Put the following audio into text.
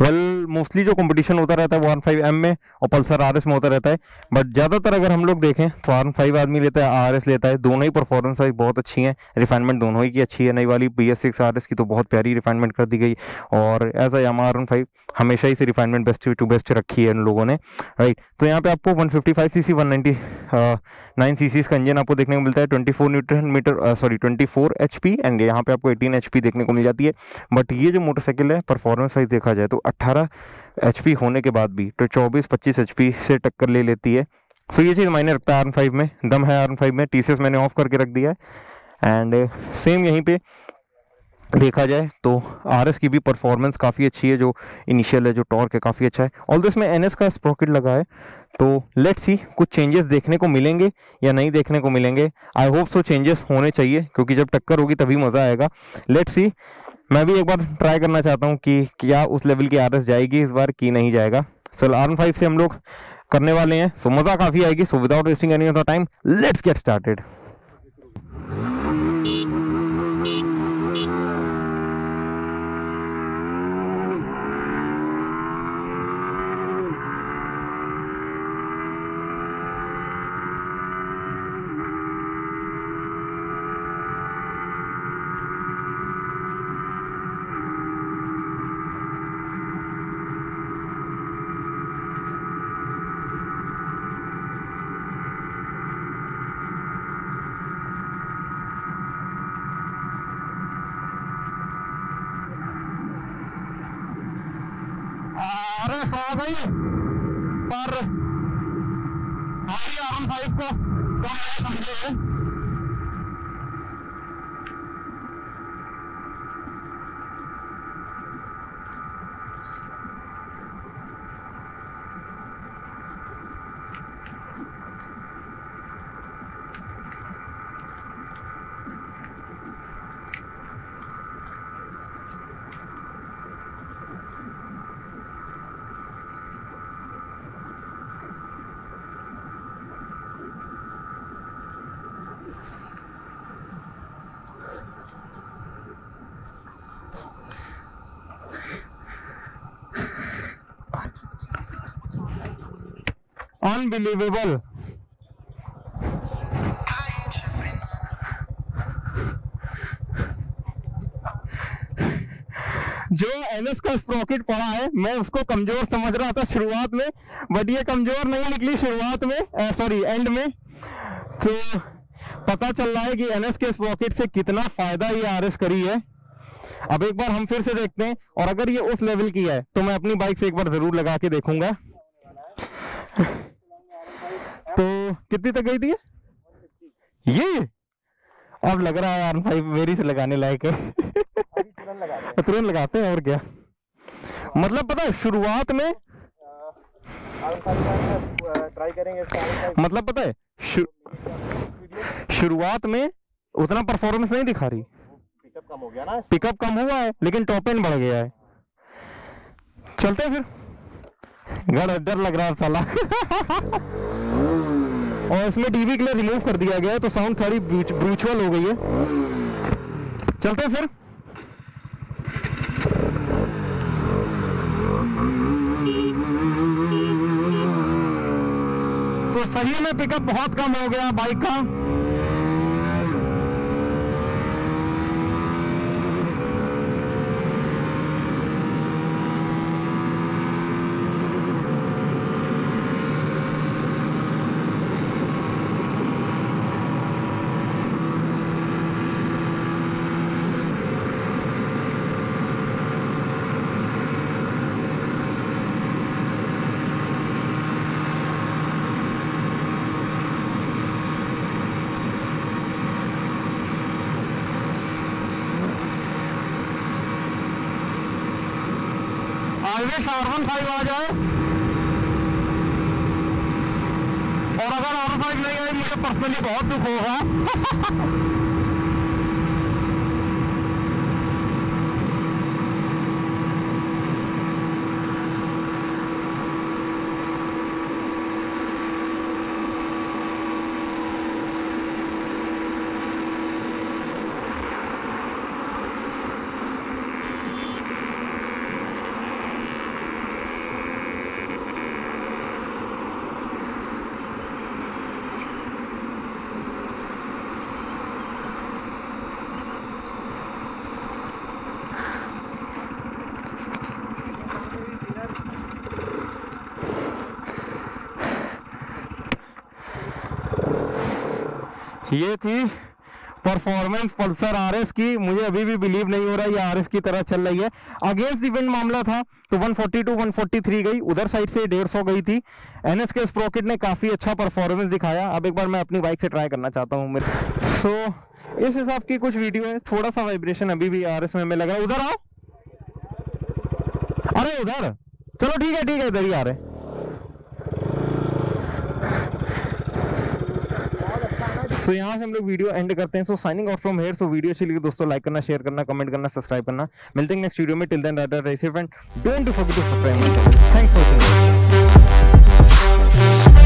Well mostly जो competition होता रहता है वो आर फाइव एम में और पल्सर आर एस में होता रहता है। बट ज़्यादातर अगर हम लोग देखें तो आर फाइव आदमी लेता है आर एस लेता है। दोनों ही परफॉर्मेंस बहुत अच्छी हैं। रिफाइनमेंट दोनों ही की अच्छी है। नई वाली B S six R S की तो बहुत प्यारी रिफाइनमेंट कर दी गई। और as a Yamaha R five हमेशा ही से रिफाइनमेंट बेस्ट टू बेस्ट रखी है उन लोगों ने। राइट तो यहाँ पे आपको 155 सीसी 190 नाइन सी का इंजन आपको देखने को मिलता है। 24 newton meter sorry twenty four H P and यहाँ पे आपको एटीन एच पी देखने को मिल जाती है। बट ये जो मोटरसाइकिल है परफॉर्मेंस वाइज देखा जाए तो 18 एचपी होने के बाद भी तो 24-25 एचपी से टक्कर ले लेती है। सो ये चीज़ मायने रखता है आर फाइव में, दम है आर फाइव में टी मैंने ऑफ़ करके रख दिया है। एंड सेम यहीं पे देखा जाए तो RS की भी परफॉर्मेंस काफ़ी अच्छी है, जो इनिशियल है, जो टॉर्क है, काफ़ी अच्छा है। ऑल इसमें एनएस का स्प्रॉकेट लगा है तो लेट्स सी कुछ चेंजेस देखने को मिलेंगे या नहीं देखने को मिलेंगे। आई होप सो चेंजेस होने चाहिए, क्योंकि जब टक्कर होगी तभी मज़ा आएगा। लेट्स सी मैं भी एक बार ट्राई करना चाहता हूँ कि क्या उस लेवल की आरएस जाएगी, इस बार की नहीं जाएगा। सो आर फाइव से हम लोग करने वाले हैं। सो मज़ा काफ़ी आएगी। So without wasting any time let's get started है गई पर हमारी आर फाइव को कम समझे अनबिलीवेबल जो एनएस का स्प्रॉकेट पड़ा है, मैं उसको कमज़ोर समझ रहा था शुरुआत में बट ये कमज़ोर नहीं निकली शुरुआत में सॉरी एंड में। तो पता चल रहा है कि एनएस के स्प्रॉकेट से कितना फ़ायदा ये आरएस करी है। अब एक बार हम फिर से देखते हैं, और अगर ये उस लेवल की है तो मैं अपनी बाइक से एक बार ज़रूर लगा के देखूँगा। कितनी तक गई थी ये? अब लग रहा है आर फाइव मेरी से लगाने लायक है। तुरंत लगाते हैं और क्या। मतलब पता है, शुरुआत में ट्राई करेंगे मतलब पता है शुरुआत में उतना परफॉर्मेंस नहीं दिखा रही। पिकअप कम हो गया ना पिकअप कम हुआ है, लेकिन टॉप एंड बढ़ गया है। चलते हैं फिर। गड़ डर लग रहा है साला। और इसमें टीवी के लिए रिमूव कर दिया गया है तो साउंड थोड़ी ब्रूचुअल हो गई है। चलते हैं फिर। तो सही में पिकअप बहुत कम हो गया बाइक का। ऑलवेज आर वन फाइव आ जाए। और अगर आर फाइव नहीं आई, मुझे पर्सनली बहुत दुख होगा। ये थी परफॉर्मेंस पल्सर आरएस की। मुझे अभी भी बिलीव नहीं हो रहा, ये आरएस की तरह चल रही है। अगेंस्ट इवेंट मामला था तो 142 143 गई। उधर साइड से 150 गई थी। एनएस के स्प्रोकेट ने काफ़ी अच्छा परफॉर्मेंस दिखाया। अब एक बार मैं अपनी बाइक से ट्राई करना चाहता हूँ, मेरे। सो इस हिसाब की कुछ वीडियो है। थोड़ा सा वाइब्रेशन अभी भी आरएस में हमें लग उधर आओ। अरे, उधर। चलो, ठीक है ठीक है, इधर ही आ रहे सो यहाँ से हम लोग वीडियो एंड करते हैं. So signing off from here so video अच्छी लगी दोस्तों लाइक करना शेयर करना कमेंट करना सब्सक्राइब करना. मिलते हैं नेक्स्ट वीडियो में. Till then right and don't forget to subscribe thanks for watching